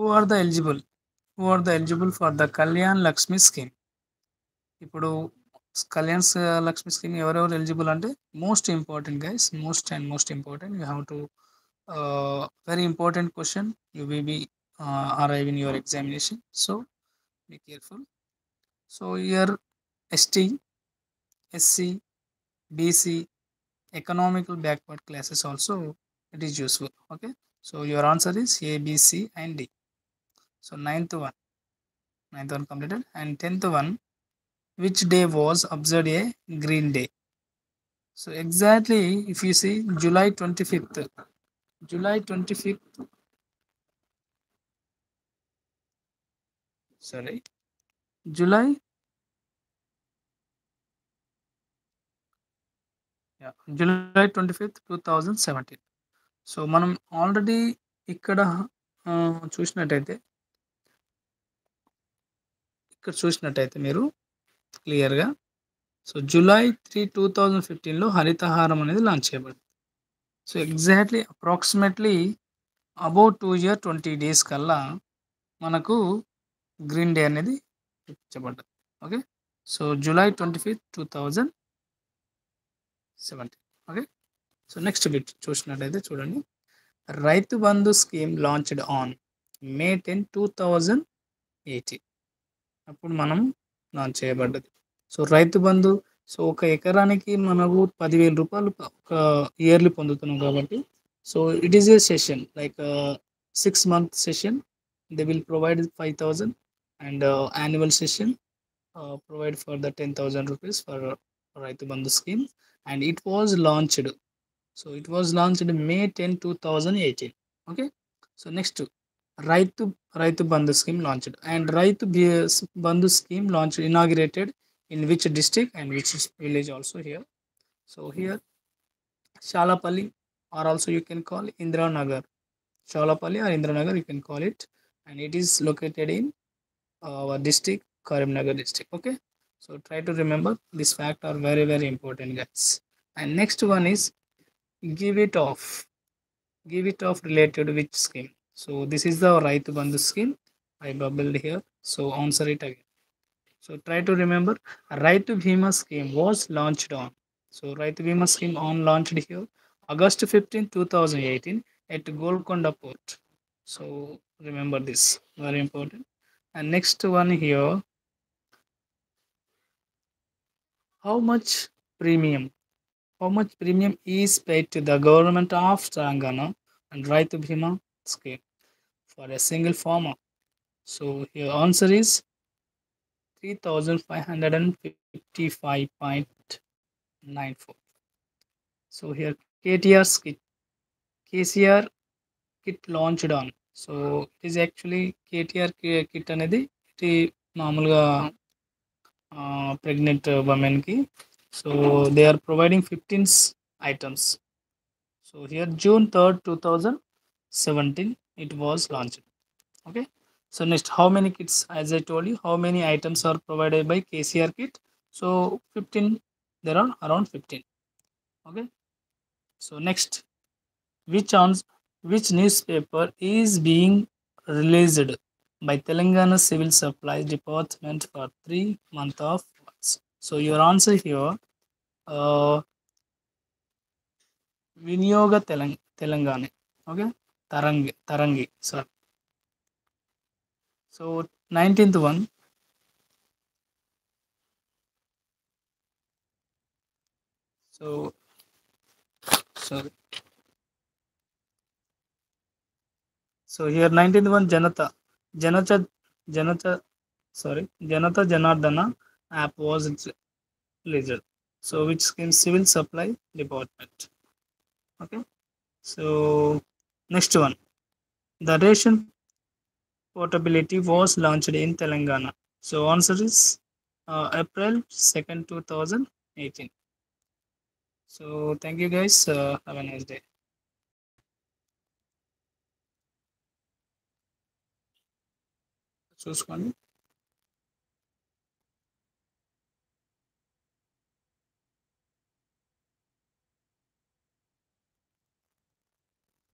Who are the eligible who are the eligible for the Kalyan Lakshmi scheme ఇప్పుడు Kalyan Lakshmi scheme ఎవరెవరు eligible అంటే most important guys most and most important you have to very important question you be be are I win your examination so be careful so year ST SC BC economical backward classes also it is useful okay so your answer is ABC and D and d so ninth one ninth one completed and tenth one which day was observed a green day so exactly if you see july 25th july 25th sorry july yeah july 25th 2017 so మనం already ఇక్కడ ఆ, చూసినట్టయితే ఇక్కడ చూసినట్టయితే మీరు క్లియర్గా. So July three two thousand ఫిఫ్టీన్లో హరితహారం అనేది లాంచ్ చేయబడింది. So exactly approximately about two year twenty days కల్లా మనకు గ్రీన్ డే అనేది ఇచ్చబడ్డది. Okay? So July twenty fifth two thousand seventeen. Okay? So next bit చూసినట్టయితే చూడండి. Rythu Bandhu scheme launched on May ten two thousand eighteen. అప్పుడు మనం launch చేయబడ్డది. So Rythu Bandhu so ఒక ఎకరానికి మనకు పదివేల రూపాయలు ఒక ఇయర్లీ పొందుతున్నాం కాబట్టి so it is a session like six month session they will provide five thousand and annual session provide for the ten thousand rupees for Rythu Bandhu scheme and it was launched so it was launched May ten two thousand eighteen okay so next రైతు రైతు Bandhu scheme launched and రైతు B- Bandhu scheme launch inaugurated in which district and which village also here so here Shalapalli or also you can call Indranagar. Shalapalli or Indranagar you can call it and it is located in our district Karimnagar district okay so try to remember this fact are very very important guys and next one is give it off give it off related to which scheme So this is the Raitu Bandhu scheme I bubbled here so answer it again so try to remember Raitu Bhima scheme was launched on so Raitu Bhima scheme on launched here August 15, 2018 at Golconda Fort. So remember this, very important. And next one here, how much premium? How much premium is paid to the government of Telangana and Raitu Bhima scheme for a single farmer? So your answer is 3555.94. So here KTR's kit, KCR kit launched on. So it is actually KTR kit అనేది ఇది మామూలుగా pregnant ఉమెన్కి so they are providing fifteens items so here June third two thousand seventeen it was launched. Okay. So next how many kits as i told you how many items are provided by kcr kit? So 15 there are around 15 okay. So next which on which newspaper is being released by telangana civil supplies department for three month of months so your answer here uh vinyoga telang telangana. Okay. तरंग तरंगी sorry so nineteen one so sorry so here nineteen one Janata Janata Janata sorry Janata Janardan app was released so which scheme civil supply department okay so next one the ration portability was launched in telangana so answer is uh, april 2nd 2018 so thank you guys uh, have a nice day చూసుకోండి